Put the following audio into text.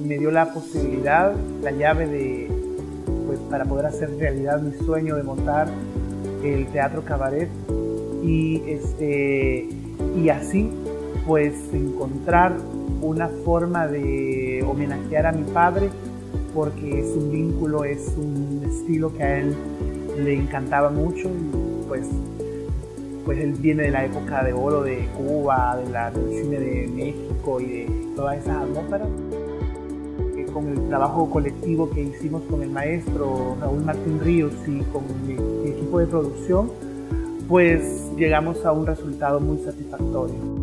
me dio la posibilidad, la llave de, pues, para poder hacer realidad mi sueño de montar el teatro cabaret y, este, y así pues encontrar una forma de homenajear a mi padre porque es un vínculo, es un estilo que a él le encantaba mucho y pues, pues él viene de la época de oro de Cuba, de la, del cine de México y de todas esas atmósferas. Con el trabajo colectivo que hicimos con el maestro Raúl Martín Ríos y con mi equipo de producción, pues llegamos a un resultado muy satisfactorio.